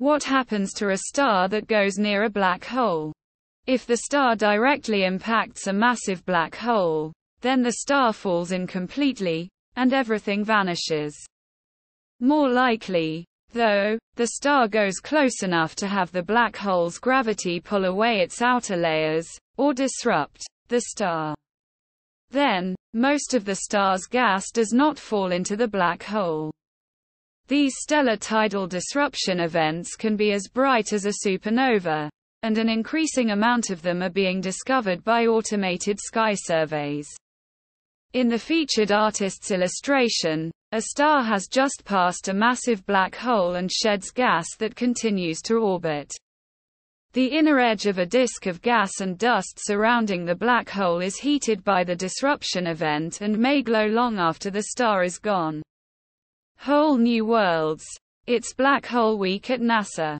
What happens to a star that goes near a black hole? If the star directly impacts a massive black hole, then the star falls in completely, and everything vanishes. More likely, though, the star goes close enough to have the black hole's gravity pull away its outer layers, or disrupt the star. Then, most of the star's gas does not fall into the black hole. These stellar tidal disruption events can be as bright as a supernova, and an increasing amount of them are being discovered by automated sky surveys. In the featured artist's illustration, a star has just passed a massive black hole and sheds gas that continues to orbit. The inner edge of a disk of gas and dust surrounding the black hole is heated by the disruption event and may glow long after the star is gone. Hole New Worlds. It's Black Hole Week at NASA.